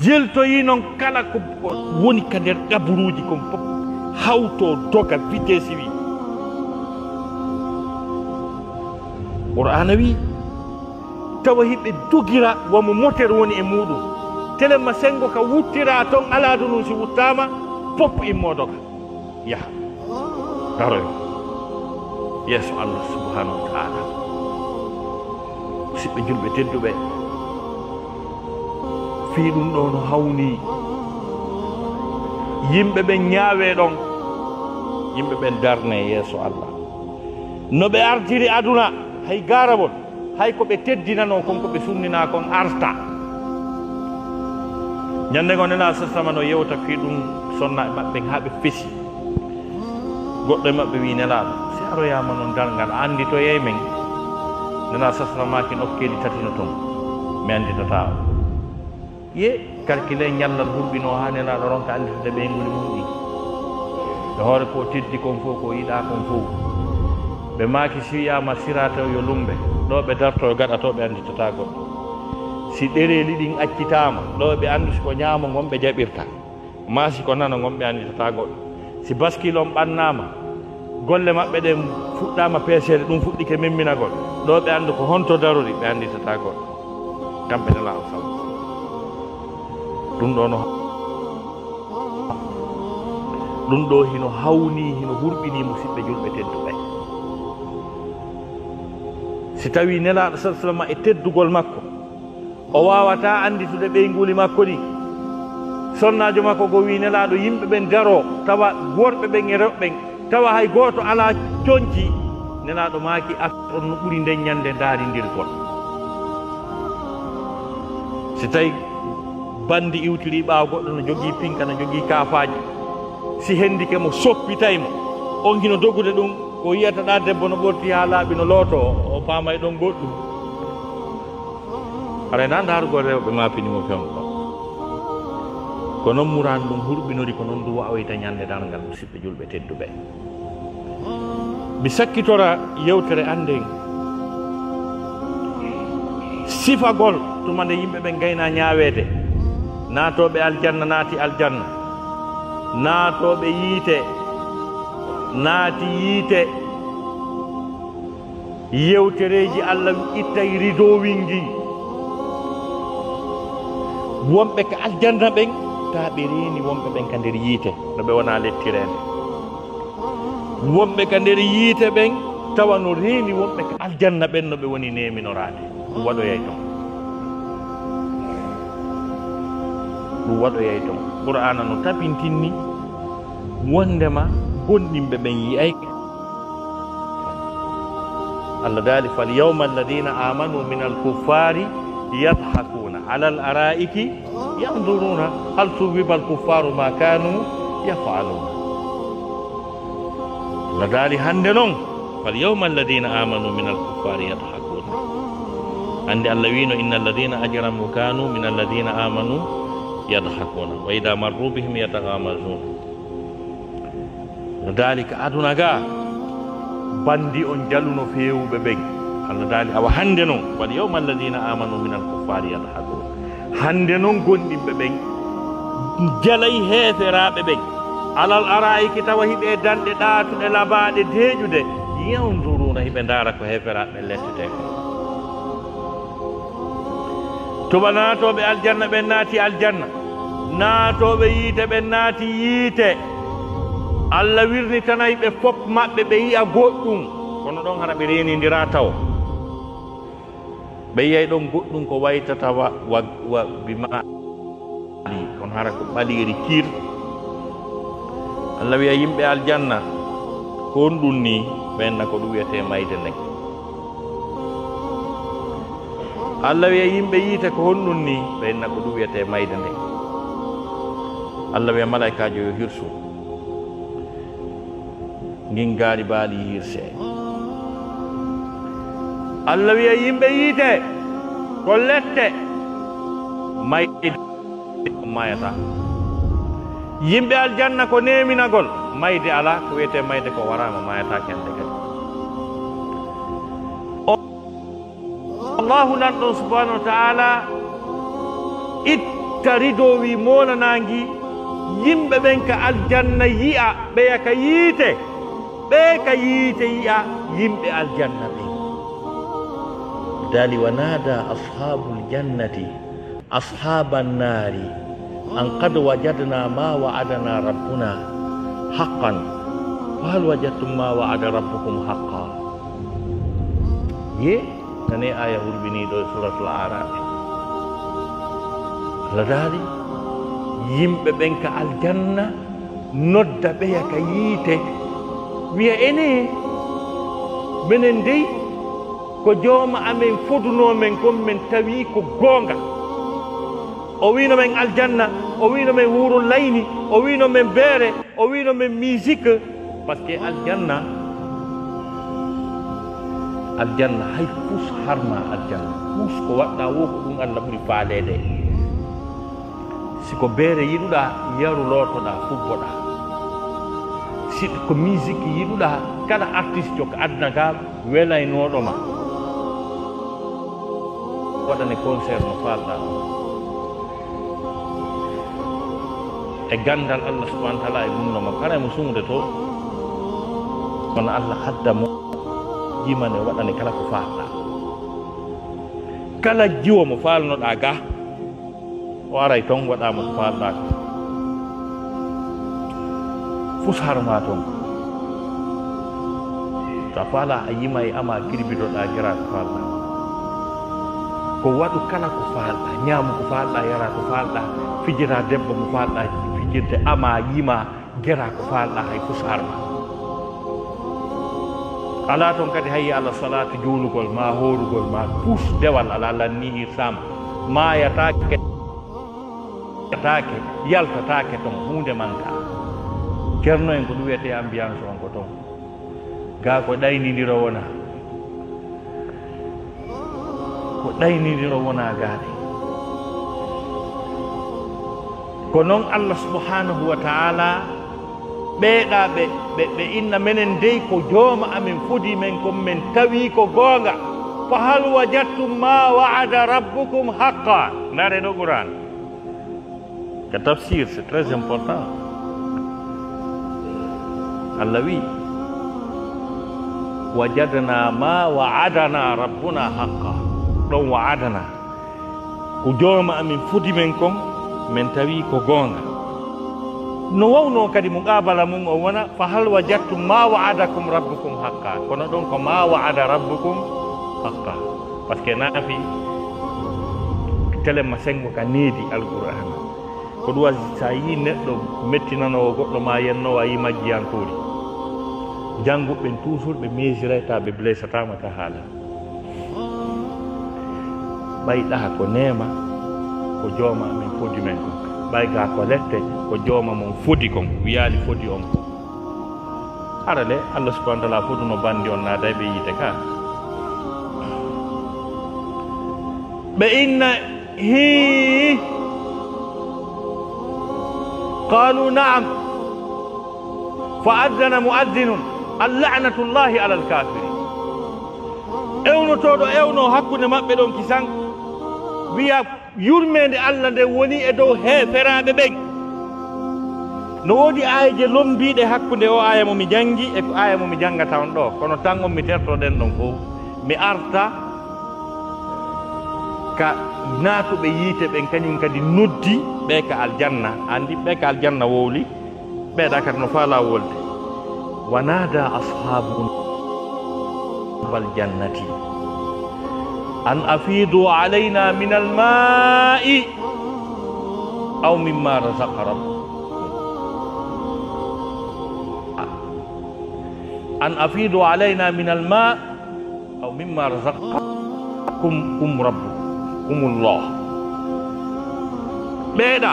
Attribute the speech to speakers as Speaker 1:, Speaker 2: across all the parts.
Speaker 1: jeltoyi noon kala ko woni ka nder ɗaburuji kon fof hawto doga vitesse wi. Qur'ana wi tawa hiɓe dogira womo motere woni e muɗum. Telema sengo ka wuttira toon alaadu ɗum si wuttama fof immo doga yaha. Daroyo yeeso allah subhanahu wa taala. Siɓɓe julɓe tedduɓe fii ɗum ɗo no hawni. Yimɓe ɓen ñaawe ɗon yimɓe ɓen darne yeeso allah. No ɓe ardiri aduna hay gara mon hay ko ɓe teddinano kon ko ɓe sunnina kon arta. Ñande go nena sasama no yewta fi ɗum sonna e maɓɓe ha ɓe fesi. Goɗɗo e maɓɓe wi nelaɗo si aroyama noon dalngal andi to yey men nena sasamaki nokkeeli tati no toon mi anditata o ye calcule ñallal hurɓino ha nelaɗo ronka anditude ɓeygoli mum ɗi e hoore ko teddi kon fof ko yiɗa kon fof ɓe maaki si wiyama sirata yo lumɓe ɗo ɓe darto gaɗa to ɓe anditata goɗɗo si ɗereli ɗin accitama ɗo ɓe andu siko ñaamo gon ɓe jaɓirta ma siko nana gon ɓe anditata goɗɗo si baskile on ɓannama golle maɓɓe ɗen fuɗɗama peesede ɗum fuɗɗike memminagol ɗo ɓe andu ko honto darori ɓe anditata goɗɗo kamɓe nelaɗo saw ɗum ɗo no ɗum ɗo hino hawni hino hurɓini musidɓe julɓe tedduɓe. Si tawi nelaɗo sa sallam e teddugol makko o wawata anditude ɓeyguli makko ɗi sonnajo makko go wi nelaɗo yimɓe ɓen daro tawa worɓe ɓen e rewɓen tawa hay goto ala coñci nelaɗo maaki affaire on no ɓuuri nden ñande darindirgol si tawi bandi iwtiri ɓaawa goɗɗo no jogii pinka no jogii kaafaji si hendike mo soppitaymo on hino dogude ɗum ko yiyata ɗa debbo no ɓorti ha laaɓi no looto o paama e ɗon goɗɗum arayna ndaarugol rewɓe mapinimo fewgo ko noon muran ɗum hurɓinori ko noon ndu wawoyta ñande dalngal musidɓe julɓe tedduɓe mi sakkitora yewtere anden sifagol tuma nde yimɓe ɓe gayna ñaweede naatoɓe aljanna naati aljanna. Naatoɓe yiite naati yiite. Yewtereeji allah ittay ridowin ngi. Wonɓe ko aljanna ɓen taa ɓe reeni wonɓe ɓen ka nder yiite no ɓe wonaa lettireende wonɓe ka nder yiite ɓen tawa no reeni wonɓe ko aljanna ɓen no ɓe woni neeminoraade. Waɗoyay ton ɗum waɗoyay ton qur'ana no tabintinni wondema gonɗinɓe ɓen yiyay allah daali fal yawma alladina amanu min alkuffari yadhakuna ala al araiki yanduruna hal tuwiba alkuffaru ma kanu yafaluna allah daali hande noon fal yawma alladina amanu min alkuffari yadhakuna hande allah wino inna alladina ajramu kanu min alladina amanu wa ida marru bihim yatagamazuna no daali ko aduna ga bandi on jaluno fewuɓe ɓen allah daali awa hande noon wal yawma alladina amanu min alkuffari yadhakun hande noon gonɗinɓe ɓen jalay heeferaɓe ɓen alal arayiki tawa hiɓe danɗe ɗatuɗe labaɗe deeƴude yawduruna hiɓe dara ko heeferaɓe lettete ko tuba naatoɓe aljanna ɓen naati aljanna naatoɓe yiite ɓe naati yiite. Allah wirnitanayi ɓe fof maɓɓe ɓe yiya goɗɗum. Kono ɗon hara ɓe renidira taw. Ɓe yiyay ɗon goɗɗum ko waytata wa wa wa bimaali kono hara ko ɓaliri kir allah wiya yimɓe aljanna. Ko on ɗum ni ɓenna ko ɗum wiyete mayde nden allah wiya yimɓe yiite ko honɗum ni ɓenna ko ɗum wiyete mayde nden allah wiya malaikajo yo hirsu. Ngin gaari baali hirse. Allah wiya yimɓe yiite ko lette. Mayi mayata. Yimɓe aljanna ko neminagol mayde ala ko wiyete mayde ko warama mayata kende kadi. Allahu nan ɗon subahanahu wa taala itta ridowi monanangi yimɓe ɓen ka aljanna yi'a ɓeya ka yiite. Ɓe ka yiite yi'a yimɓe aljanna ɓe. Dali wa nada ashabu ljannati ashaba nnari an qad wajadna ma wa'adana rabbuna haqqan. Fahal wajadtum ma wa'ada rabbukum haqqa ye nane aya hurbiniɗo e suratul araf. Daali yimɓe ɓen ka aljanna nodda ɓeya ka yiite. Wiya ene minen dey ko jooma amen fodunomen kon min tawi ko goonga. O wino men aljanna o wino men wuuro layni o wino men beere o wino men musique par ce que aljanna aljanna hay pus harma aljanna. Pus ko waɗɗa wo ko ɗum allah ɓuri faalede siko beere yaru fu fubboɗa si ko musique yiɗuɗa kala artiste o ko adna ka welaynoɗoma waɗane concert no falɗa e gandal allah subahana taala e ɗumnoma kala mo sumude to. Kono allah haddamo jimane waɗane kala ko falɗa kala jiwo mo falnoɗa ga o aray toon waɗama ko falɗa ko fusharma toon sa faala a yima e ama kirbidoɗa jara ko falɗa ko waɗu kala ko falɗa ñaamu ko falɗa yara ko falɗa fijira debbo mo fijirde ama yima gera ko falɗa hay fusharma ala toon kadi hayyi allah salatu juulugol ma horugol ma pus dewal ala lanni sama mayatake yaltatake yaltatake toon hunde manka ceerno en ko ɗum wiyete ambiance on ko toon ga ko ɗaynidiro wona ko ɗaynidiro wona gaade ko noon allah subhanahu wa taala ɓeeɗa ɓe ɓe ɓe inna menen dey ko jooma amin fodi men kon min tawi ko goonga fa hal wajadtum ma wa'ada rabbukum haqqa ndare ɗo qouran ko tafsir c'est très important. allah wi wajadna ma wa'adana rabbuna haqqa ɗon wa'adana jooma amin fodi men kon min tawi ko goonga no wawno kadi mo qabala mum o wona fa hal ma wa'adakum rabbukum haqqa kono ɗon ko ma wa'ada rabbukum haqqa par que naafi telema sengo ka needi ko ɗum waɗi sa yi neɗɗo mettinanowo goɗɗo ma yennowo a yi majjiyankoori jannguɓɓen toujours ɓe mesireta ɓe blessatama ka haala ɓayɗa ko nema ko jooma amin fodi men. Kon ɓay ga ko lette ko jooma mon fodi kon wiyali fodi on. Ko arale allah subahana taala foduno bandi on naada ɓe yiite ka. Ɓe inna hi قالوا نعم. فأذن مؤذن اللعنة الله على الكافرين. اونو تودو اونو حق مابي دون كيسان. بيا يرمين الله دي وني أدو هي فران بي نودي آية جي لوم بي دي حق دي أو آية مومي جانجي أكو آية مومي جانجا تاون دو. كونو تانغو مي ترتو دن دون فو مي أرتا ka naatuɓe yiite ɓen kañum kadi noddi ɓe ka aljanna andi ɓe ka aljanna wowli ɓeeɗa kadi no faala wolde wa nada ashabu bal jannati an afidu alayna min almai aw mimma razaka rabb an afidu alayna min alma aw mimma razaqakum kum rabbukumullah ɓeeɗa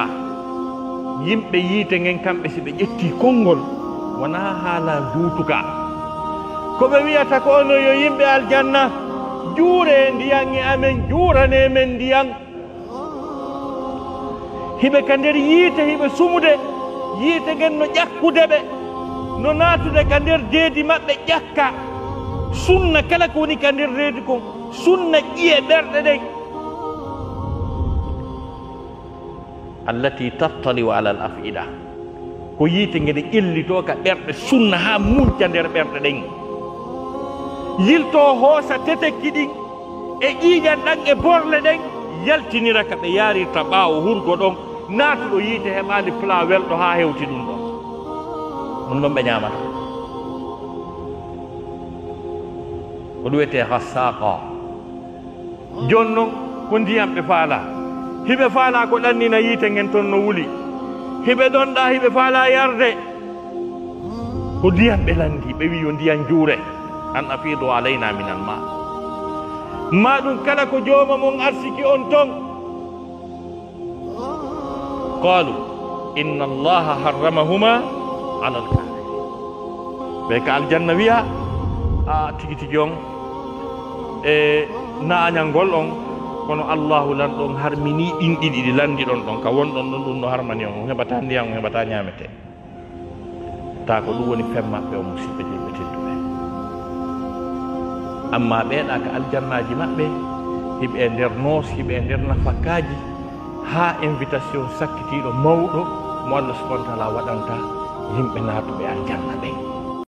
Speaker 1: yimɓe yiite ngen kamɓe si ɓe ƴetti konngol wona haala duutuka ko ɓe wiyata ko ono yo yimɓe aljanna juure ndiyan e amen juurane men ndiyan hiɓe ka nder yiite hiɓe sumude yiite ngen no ƴakkude ɓe no naatude ka nder deedi maɓɓe ƴakka. Sunna kala ko woni ka nder reedi kon sunna ƴiye ɓerɗe ɗen ka ɓerɗe sunna ha munca nder ɓerɗe ɗen yilto hoosa tetekki ɗin e ƴiiƴan ɗan e borle ɗen yaltinira ka ɓe yaarirta ɓaawo hurgo ɗon naatuɗo yiite heɓaali pla welɗo ha hewti ɗum ɗon ɗum ɗon ɓe ñamata ko ɗum wiyete hassaqa joni noon ko ndiyam ɓe faala hiɓe faala ko ɗannina yiite ngen toon no wuli. Hiɓe ɗonɗa hiɓe faala yarde. Ko ndiyam ɓe landi ɓe wi yo ndiyam juure. An afiido alayna minal ma. Ma ɗum kala ko jooma mon arsiki on ton. Qalu inna allaha harramahuma ala alkafir ɓe ka aljanna wiya? A tigi tigi on. E nañalngol on kono allahu lan ɗon harmini ɗin ɗiɗi ɗi landi ɗon ɗon ka wonɗon ɗon ɗum no harmani on heɓata ndiyam o heɓata ñamete ta ko ɗum woni julɓe tedduɓe amma ɓeeɗa ko aljannaji maɓɓe hiɓe e nder noos hiɓe e nder nafakkaji ha invitation sakkitiɗo mawɗo mo allah subahana taala waɗanta yimɓe naatuɓe aljanna